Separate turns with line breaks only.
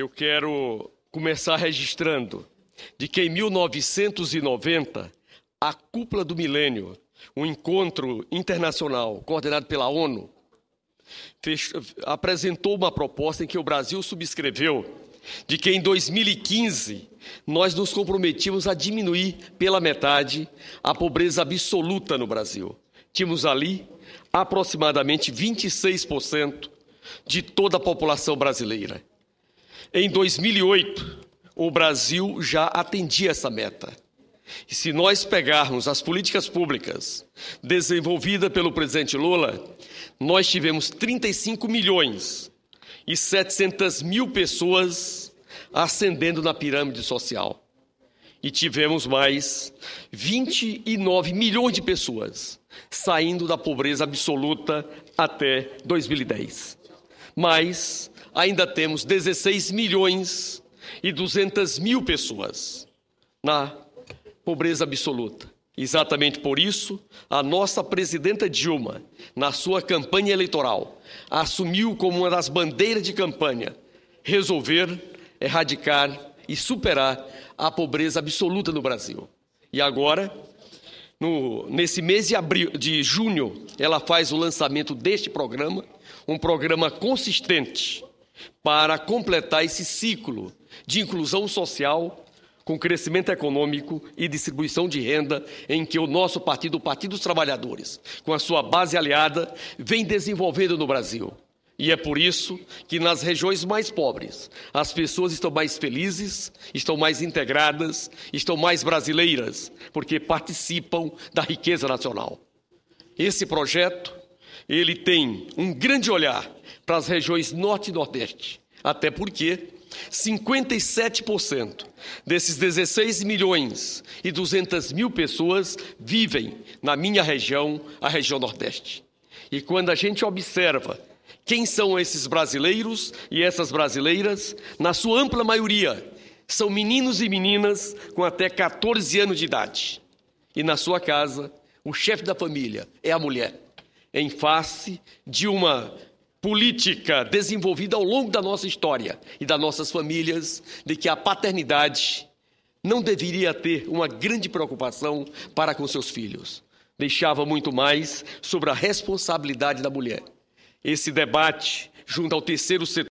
Eu quero começar registrando de que em 1990, a Cúpula do Milênio, um encontro internacional coordenado pela ONU, fez, apresentou uma proposta em que o Brasil subscreveu de que em 2015 nós nos comprometimos a diminuir pela metade a pobreza absoluta no Brasil. Tínhamos ali aproximadamente 26% de toda a população brasileira. Em 2008, o Brasil já atendia essa meta. E se nós pegarmos as políticas públicas desenvolvidas pelo presidente Lula, nós tivemos 35 milhões e 700 mil pessoas ascendendo na pirâmide social. E tivemos mais 29 milhões de pessoas saindo da pobreza absoluta até 2010. Mas ainda temos 16 milhões e 200 mil pessoas na pobreza absoluta. Exatamente por isso, a nossa presidenta Dilma, na sua campanha eleitoral, assumiu como uma das bandeiras de campanha resolver erradicar e superar a pobreza absoluta no Brasil. E agora, no, nesse mês de, abril, de junho, ela faz o lançamento deste programa, um programa consistente para completar esse ciclo de inclusão social com crescimento econômico e distribuição de renda em que o nosso partido, o Partido dos Trabalhadores, com a sua base aliada, vem desenvolvendo no Brasil. E é por isso que nas regiões mais pobres as pessoas estão mais felizes, estão mais integradas, estão mais brasileiras, porque participam da riqueza nacional. Esse projeto, ele tem um grande olhar para as regiões norte e nordeste, até porque 57% desses 16 milhões e 200 mil pessoas vivem na minha região, a região Nordeste. E quando a gente observa quem são esses brasileiros e essas brasileiras, na sua ampla maioria, são meninos e meninas com até 14 anos de idade. E na sua casa, o chefe da família é a mulher, em face de uma política desenvolvida ao longo da nossa história e das nossas famílias de que a paternidade não deveria ter uma grande preocupação para com seus filhos. Deixava muito mais sobre a responsabilidade da mulher. Esse debate, junto ao terceiro setor,